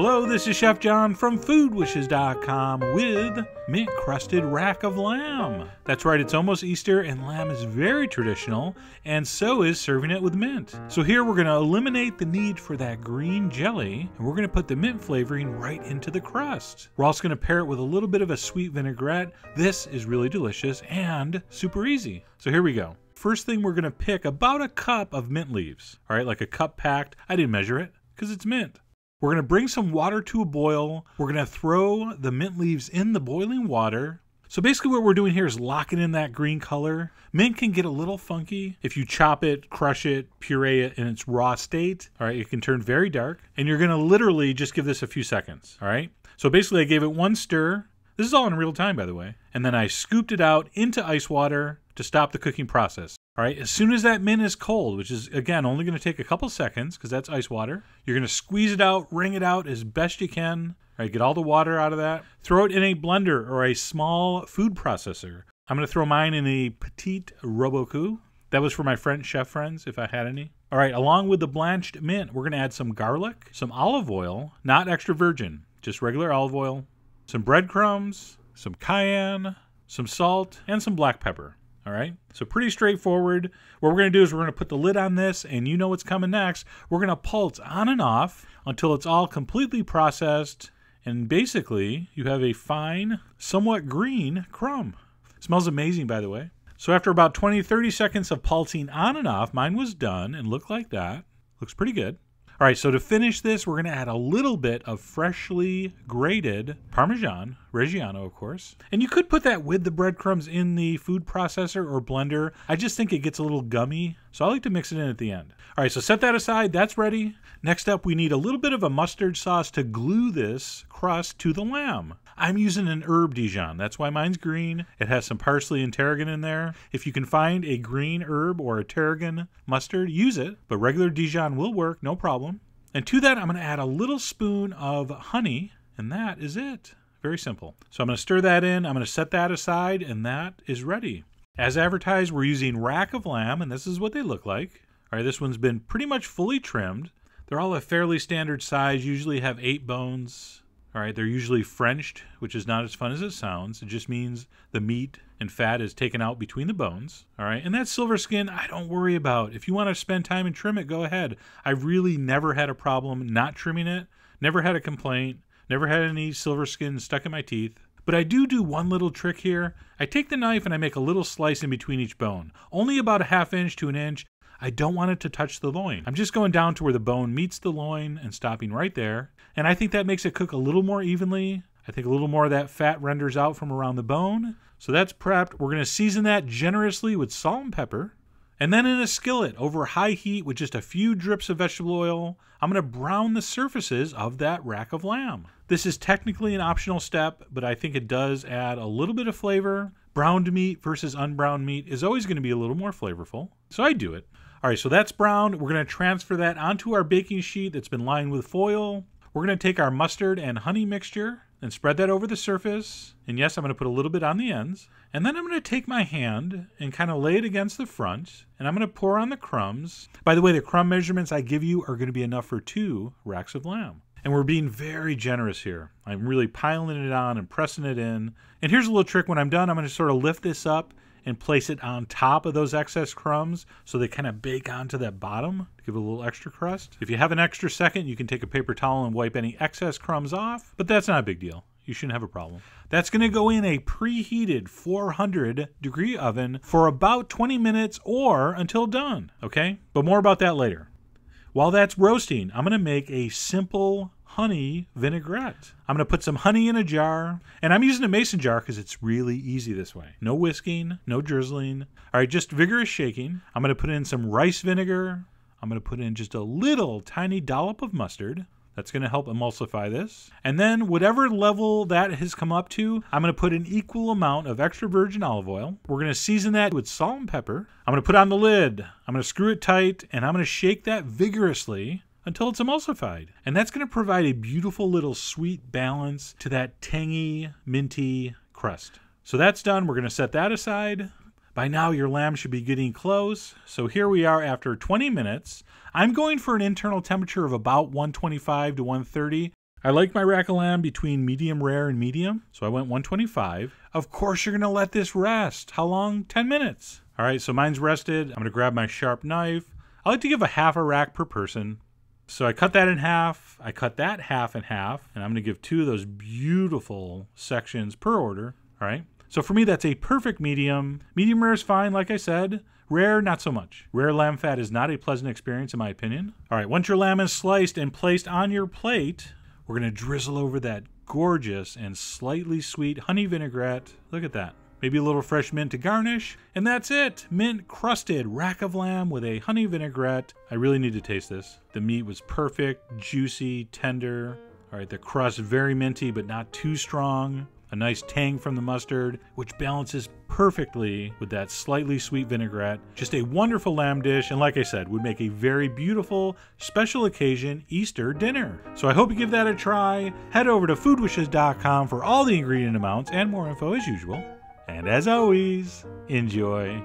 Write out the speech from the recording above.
Hello, this is Chef John from foodwishes.com with mint crusted rack of lamb. That's right, it's almost Easter and lamb is very traditional, and so is serving it with mint. So here we're going to eliminate the need for that green jelly, and we're going to put the mint flavoring right into the crust. We're also going to pair it with a little bit of a sweet vinaigrette. This is really delicious and super easy. So here we go. First thing, we're going to pick about a cup of mint leaves. All right, like a cup packed. I didn't measure it because it's mint. We're going to bring some water to a boil. We're going to throw the mint leaves in the boiling water. So basically what we're doing here is locking in that green color. Mint can get a little funky if you chop it, crush it, puree it in its raw state. All right, it can turn very dark. And you're going to literally just give this a few seconds. All right. So basically I gave it one stir. This is all in real time, by the way. And then I scooped it out into ice water to stop the cooking process. All right, as soon as that mint is cold, which is again only going to take a couple seconds because that's ice water, you're going to squeeze it out, wring it out as best you can. All right, get all the water out of that. Throw it in a blender or a small food processor. I'm going to throw mine in a petite Robot-Coupe. That was for my French chef friends, if I had any. All right, along with the blanched mint, we're going to add some garlic, some olive oil, not extra virgin, just regular olive oil, some breadcrumbs, some cayenne, some salt, and some black pepper. All right. So pretty straightforward. What we're going to do is we're going to put the lid on this and you know what's coming next. We're going to pulse on and off until it's all completely processed. And basically, you have a fine, somewhat green crumb. Smells amazing, by the way. So after about 20, 30 seconds of pulsing on and off, mine was done and looked like that. Looks pretty good. All right, so to finish this, we're going to add a little bit of freshly grated Parmesan, Reggiano, of course. And you could put that with the breadcrumbs in the food processor or blender. I just think it gets a little gummy, so I like to mix it in at the end. All right, so set that aside. That's ready. Next up, we need a little bit of a mustard sauce to glue this crust to the lamb. I'm using an herb Dijon. That's why mine's green. It has some parsley and tarragon in there. If you can find a green herb or a tarragon mustard, use it, but regular Dijon will work, no problem. And to that, I'm going to add a little spoon of honey, and that is it. Very simple. So I'm going to stir that in. I'm going to set that aside, and that is ready. As advertised, we're using rack of lamb, and this is what they look like. All right, this one's been pretty much fully trimmed. They're all a fairly standard size, usually have eight bones. All right, they're usually Frenched, which is not as fun as it sounds. It just means the meat and fat is taken out between the bones. All right, and that silver skin, I don't worry about. If you want to spend time and trim it, go ahead. I really never had a problem not trimming it, never had a complaint, never had any silver skin stuck in my teeth. But I do do one little trick here. I take the knife and I make a little slice in between each bone, only about a half inch to an inch. I don't want it to touch the loin. I'm just going down to where the bone meets the loin and stopping right there. And I think that makes it cook a little more evenly. I think a little more of that fat renders out from around the bone. So that's prepped. We're going to season that generously with salt and pepper. And then in a skillet over high heat with just a few drips of vegetable oil, I'm going to brown the surfaces of that rack of lamb. This is technically an optional step, but I think it does add a little bit of flavor. Browned meat versus unbrowned meat is always going to be a little more flavorful, so I do it. All right, so that's browned. We're going to transfer that onto our baking sheet that's been lined with foil. We're going to take our mustard and honey mixture and spread that over the surface. And yes, I'm going to put a little bit on the ends. And then I'm going to take my hand and kind of lay it against the front. And I'm going to pour on the crumbs. By the way, the crumb measurements I give you are going to be enough for two racks of lamb. And we're being very generous here. I'm really piling it on and pressing it in. And here's a little trick when I'm done, I'm going to sort of lift this up and place it on top of those excess crumbs so they kind of bake onto that bottom to give it a little extra crust. If you have an extra second, you can take a paper towel and wipe any excess crumbs off, but that's not a big deal. You shouldn't have a problem. That's going to go in a preheated 400 degree oven for about 20 minutes or until done, okay? But more about that later. While that's roasting, I'm going to make a simple honey vinaigrette. I'm going to put some honey in a jar, and I'm using a mason jar because it's really easy this way. No whisking, no drizzling. All right, just vigorous shaking. I'm going to put in some rice vinegar. I'm going to put in just a little tiny dollop of mustard. That's going to help emulsify this. And then whatever level that has come up to, I'm going to put an equal amount of extra virgin olive oil. We're going to season that with salt and pepper. I'm going to put on the lid. I'm going to screw it tight and I'm going to shake that vigorously until it's emulsified. And that's going to provide a beautiful little sweet balance to that tangy, minty crust. So that's done. We're going to set that aside. By now, your lamb should be getting close. So here we are after 20 minutes. I'm going for an internal temperature of about 125 to 130. I like my rack of lamb between medium rare and medium, so I went 125. Of course, you're gonna let this rest. How long? 10 minutes. All right, so mine's rested. I'm gonna grab my sharp knife. I like to give a half a rack per person. So I cut that in half. I cut that half in half, and I'm gonna give two of those beautiful sections per order. All right. So for me, that's a perfect medium. Medium rare is fine, like I said. Rare, not so much. Rare lamb fat is not a pleasant experience, in my opinion. All right, once your lamb is sliced and placed on your plate, we're going to drizzle over that gorgeous and slightly sweet honey vinaigrette. Look at that. Maybe a little fresh mint to garnish. And that's it. Mint crusted rack of lamb with a honey vinaigrette. I really need to taste this. The meat was perfect, juicy, tender. All right, the crust very minty but not too strong a nice tang from the mustard, which balances perfectly with that slightly sweet vinaigrette. Just a wonderful lamb dish, and like I said, would make a very beautiful special occasion Easter dinner. So I hope you give that a try. Head over to foodwishes.com for all the ingredient amounts and more info as usual. And as always, enjoy.